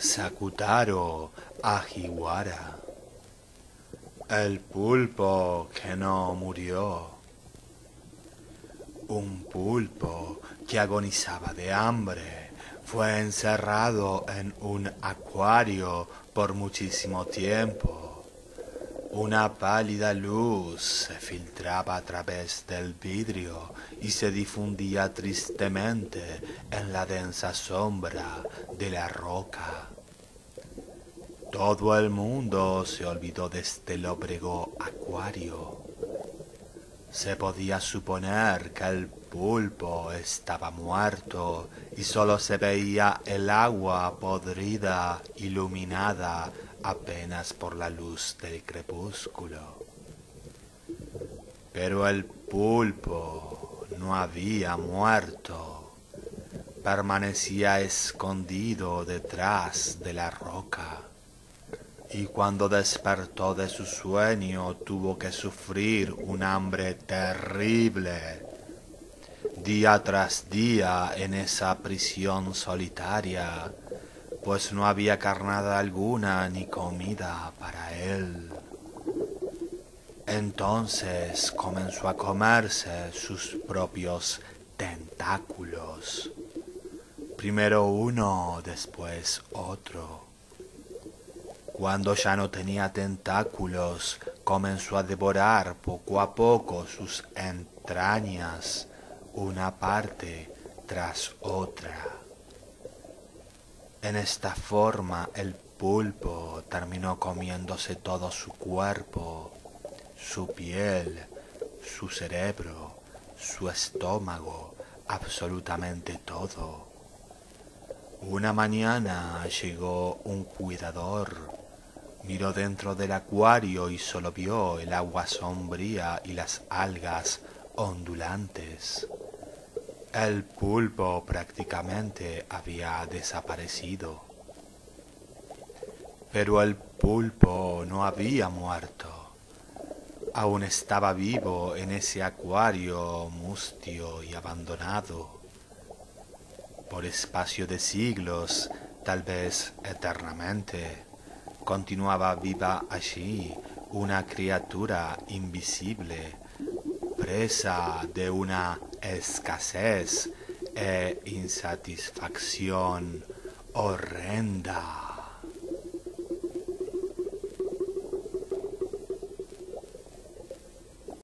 Sakutaro Ajiwara. El pulpo que no murió. Un pulpo que agonizaba de hambre fue encerrado en un acuario por muchísimo tiempo. Una pálida luz se filtraba a través del vidrio y se difundía tristemente en la densa sombra de la roca. Todo el mundo se olvidó de este lóbrego acuario. Se podía suponer que el pulpo estaba muerto y solo se veía el agua podrida iluminada apenas por la luz del crepúsculo. Pero el pulpo no había muerto, permanecía escondido detrás de la roca y cuando despertó de su sueño tuvo que sufrir un hambre terrible. Día tras día en esa prisión solitaria, pues no había carnada alguna ni comida para él. Entonces comenzó a comerse sus propios tentáculos. Primero uno, después otro. Cuando ya no tenía tentáculos, comenzó a devorar poco a poco sus entrañas, una parte tras otra. En esta forma el pulpo terminó comiéndose todo su cuerpo, su piel, su cerebro, su estómago, absolutamente todo. Una mañana llegó un cuidador Miró dentro del acuario y solo vio el agua sombría y las algas ondulantes. El pulpo prácticamente había desaparecido. Pero el pulpo no había muerto. Aún estaba vivo en ese acuario mustio y abandonado. Por espacio de siglos, tal vez eternamente continuaba viva allí una criatura invisible, presa de una escasez e insatisfacción horrenda.